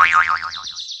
おいおいおい。